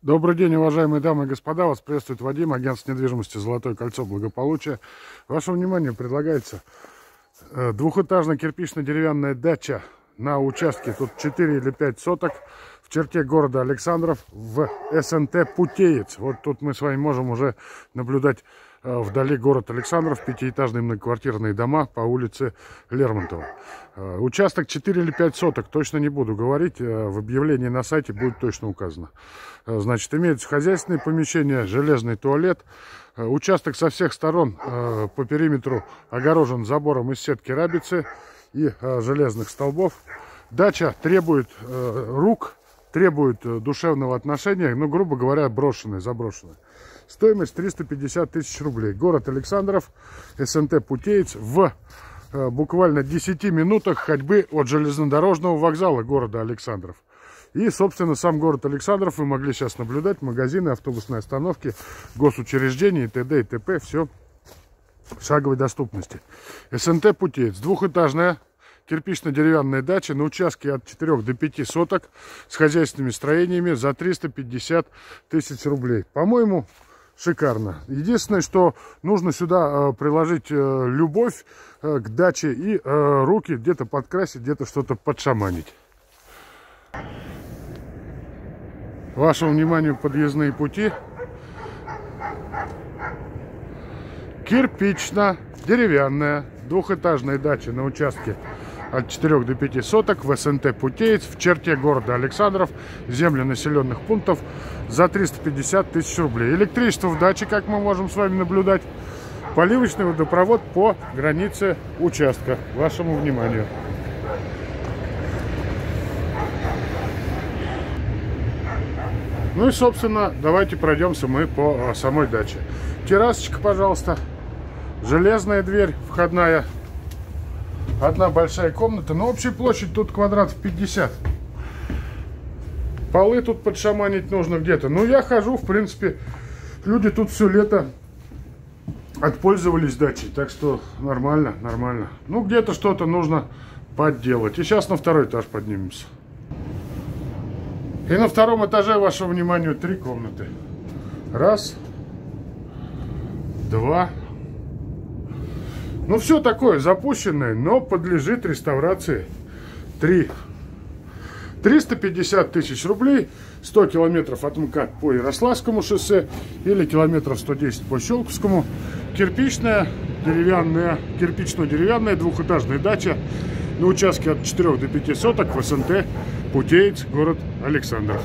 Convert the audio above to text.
Добрый день, уважаемые дамы и господа. Вас приветствует Вадим, агентство недвижимости «Золотое кольцо благополучия». Вашему вниманию предлагается э, двухэтажная кирпично-деревянная дача на участке, тут 4 или 5 соток, в черте города Александров в СНТ Путеец. Вот тут мы с вами можем уже наблюдать вдали город Александров, пятиэтажные многоквартирные дома по улице Лермонтова. Э, участок 4 или 5 соток, точно не буду говорить, э, в объявлении на сайте будет точно указано. Значит, имеется хозяйственное помещение, железный туалет. Участок со всех сторон по периметру огорожен забором из сетки рабицы и железных столбов. Дача требует рук, требует душевного отношения, ну, грубо говоря, брошенная, заброшенная. Стоимость 350 тысяч рублей. Город Александров, СНТ Путеец в э, буквально 10 минутах ходьбы от железнодорожного вокзала города Александров. И, собственно, сам город Александров вы могли сейчас наблюдать. Магазины, автобусные остановки, госучреждения т.д. и т.п. Все в шаговой доступности. СНТ Путеец. Двухэтажная кирпично-деревянная дача на участке от 4 до 5 соток с хозяйственными строениями за 350 тысяч рублей. По-моему, шикарно. Единственное, что нужно сюда э, приложить э, любовь э, к даче и руки где-то подкрасить, где-то что-то подшаманить. Вашему вниманию подъездные пути. Кирпично-деревянная двухэтажная дача на участке от 4 до 5 соток в СНТ Путеец в черте города Александров, земли населенных пунктов за 350 тысяч рублей. Электричество в даче, как мы можем с вами наблюдать. Поливочный водопровод по границе участка. Вашему вниманию. Ну и, собственно, давайте пройдемся мы по самой даче. Террасочка, пожалуйста. Железная дверь входная Одна большая комната, но общая площадь тут квадратов 50. Полы тут подшаманить нужно где-то. Ну, я хожу, в принципе, люди тут все лето отпользовались дачей, так что нормально, нормально. Ну, где-то что-то нужно подделать. И сейчас на второй этаж поднимемся. И на втором этаже, вашему вниманию, три комнаты. Раз, два, ну, все такое запущенное, но подлежит реставрации. 3. 350 тысяч рублей, 100 километров от МКАД по Ярославскому шоссе или километров 110 по Щелковскому. Кирпичная, деревянная, кирпично-деревянная двухэтажная дача на участке от 4 до 5 соток в СНТ Путеец, город Александров.